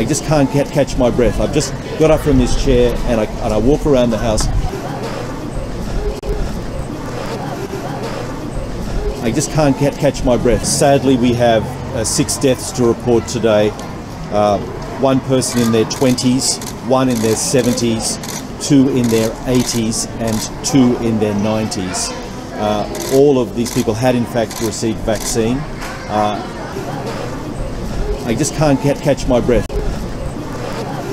I just can't get, catch my breath. I've just got up from this chair and I, and I walk around the house. I just can't get, catch my breath. Sadly, we have uh, six deaths to report today. Uh, one person in their 20s, one in their 70s, two in their 80s, and two in their 90s. Uh, all of these people had in fact received vaccine. Uh, I just can't get, catch my breath.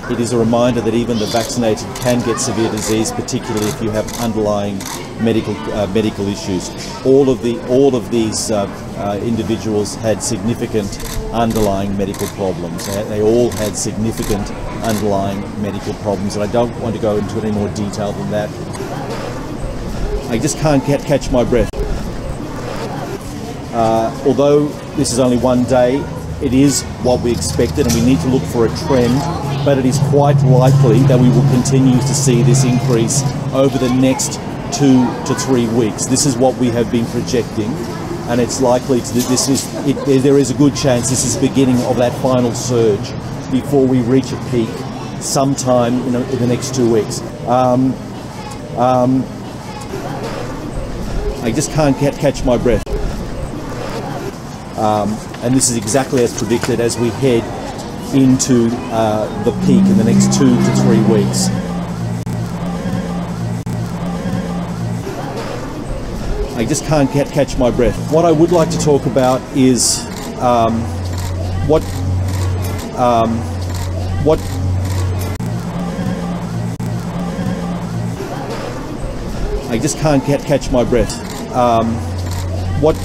It is a reminder that even the vaccinated can get severe disease, particularly if you have underlying medical uh, medical issues. All of the all of these uh, uh, individuals had significant underlying medical problems. They, all had significant underlying medical problems, and I don't want to go into any more detail than that. I just can't catch my breath. Uh, although this is only one day, it is what we expected, and we need to look for a trend. But it is quite likely that we will continue to see this increase over the next two to three weeks. This is what we have been projecting, and it's likely to, this is it, there is a good chance this is the beginning of that final surge before we reach a peak sometime in, in the next two weeks. Um, um, I just can't catch my breath. Um, and this is exactly as predicted as we head into uh, the peak in the next two to three weeks. I just can't get, catch my breath. What I would like to talk about is um, what um, what I just can't get, catch my breath. Um, what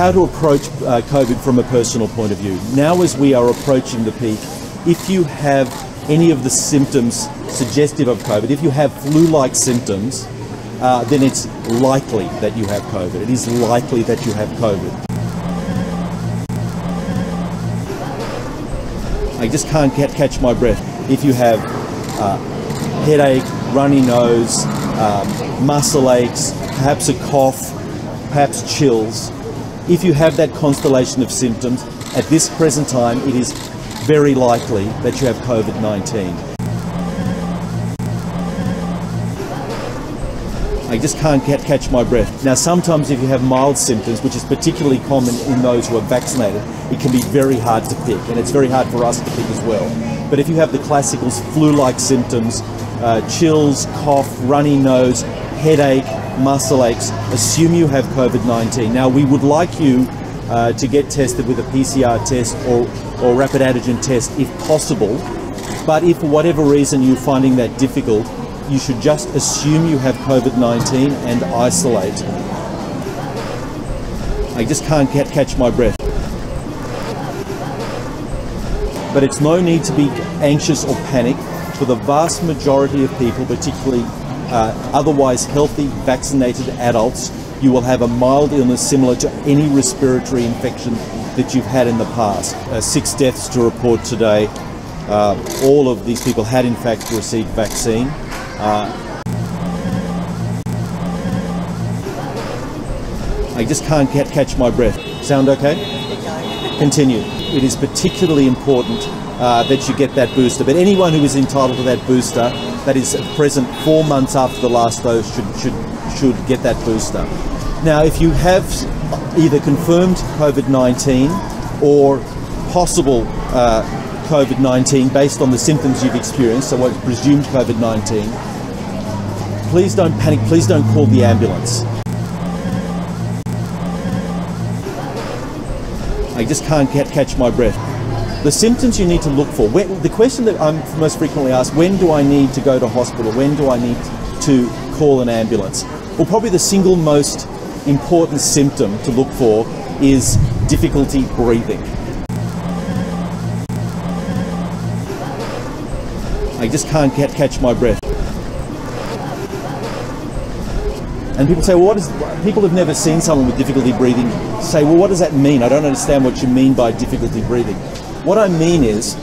how to approach uh, COVID from a personal point of view. Now, as we are approaching the peak, if you have any of the symptoms suggestive of COVID, if you have flu like symptoms, uh, then it's likely that you have COVID. It is likely that you have COVID. I just can't catch my breath. If you have uh, headache, runny nose, um, muscle aches, perhaps a cough, perhaps chills, if you have that constellation of symptoms, at this present time, it is very likely that you have COVID 19. I just can't catch my breath. Now, sometimes if you have mild symptoms, which is particularly common in those who are vaccinated, it can be very hard to pick, and it's very hard for us to pick as well. But if you have the classical flu-like symptoms, uh, chills, cough, runny nose, headache, muscle aches, assume you have COVID 19. Now, we would like you uh, to get tested with a PCR test or, or rapid antigen test if possible. But if for whatever reason you're finding that difficult, you should just assume you have COVID 19 and isolate. I just can't get, catch my breath. But it's no need to be anxious or panic. For the vast majority of people, particularly uh, otherwise healthy, vaccinated adults, you will have a mild illness similar to any respiratory infection that you've had in the past. Uh, six deaths to report today. Uh, all of these people had in fact received vaccine. Uh, I just can't get, catch my breath. Sound okay? Continue. It is particularly important uh, that you get that booster. But anyone who is entitled to that booster, that is present four months after the last dose, should should should get that booster. Now, if you have either confirmed COVID-19 or possible uh, COVID-19 based on the symptoms you've experienced, so what's presumed COVID-19, please don't panic. Please don't call the ambulance. I just can't get, catch my breath. The symptoms you need to look for. When, the question that I'm most frequently asked: When do I need to go to hospital? When do I need to call an ambulance? Well, probably the single most important symptom to look for is difficulty breathing. I just can't get, catch my breath. And people say, well, what is, people have never seen someone with difficulty breathing say, well, what does that mean? I don't understand what you mean by difficulty breathing. What I mean is,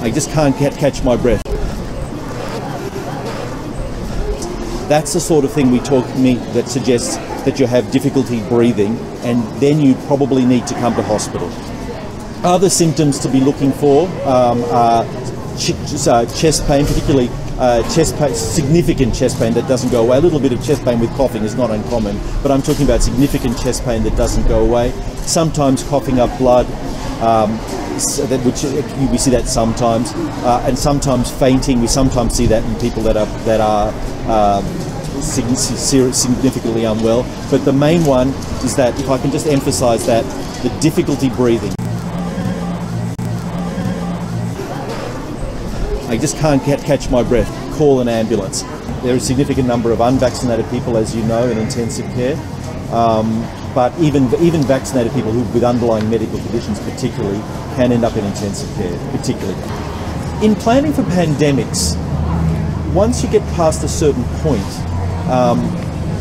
I just can't get, catch my breath. That's the sort of thing we talk me that suggests that you have difficulty breathing, and then you probably need to come to hospital. Other symptoms to be looking for um, are ch- uh, chest pain, particularly uh, chest pain, significant chest pain that doesn't go away. A little bit of chest pain with coughing is not uncommon, but I'm talking about significant chest pain that doesn't go away. Sometimes coughing up blood, um, so that, which uh, we see that sometimes, uh, and sometimes fainting. We sometimes see that in people that are that are. Um, sig- sig- significantly unwell, but the main one is that if I can just emphasize that the difficulty breathing. I just can't ca- catch my breath. Call an ambulance. There are a significant number of unvaccinated people, as you know, in intensive care. Um, but even even vaccinated people who with underlying medical conditions, particularly, can end up in intensive care. Particularly, in planning for pandemics, once you get past a certain point, um,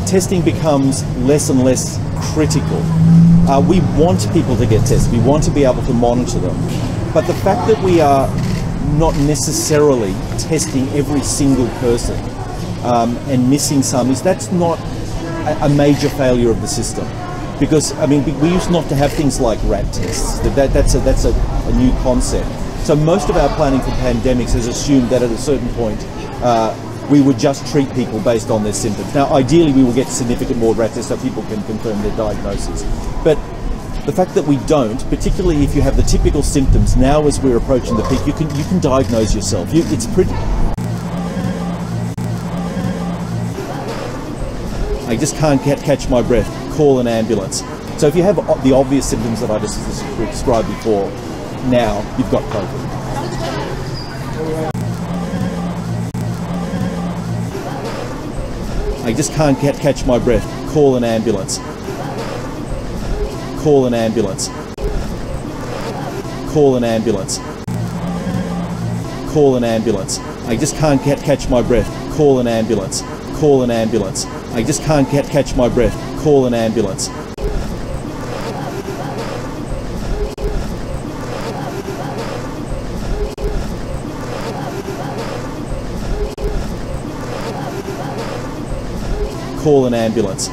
testing becomes less and less critical. Uh, we want people to get tested. We want to be able to monitor them. But the fact that we are not necessarily testing every single person um, and missing some is that's not a, a major failure of the system. Because I mean, we- used not to have things like RAT tests. That, that that's a that's a, a new concept. So most of our planning for pandemics has assumed that at a certain point uh, we would just treat people based on their symptoms. Now, ideally, we will get significant more RAT tests so people can confirm their diagnosis. But the fact that we don't, particularly if you have the typical symptoms, now as we're approaching the peak, you can you can diagnose yourself. You, it's pretty. I just can't ca- catch my breath. Call an ambulance. So if you have the obvious symptoms that I just described before, now you've got COVID. I just can't ca- catch my breath. Call an ambulance. Call an ambulance. Call an ambulance. Call an ambulance. I just can't ca- catch my breath. Call an ambulance. Call an ambulance. I just can't ca- catch my breath. Call an ambulance. Call an ambulance.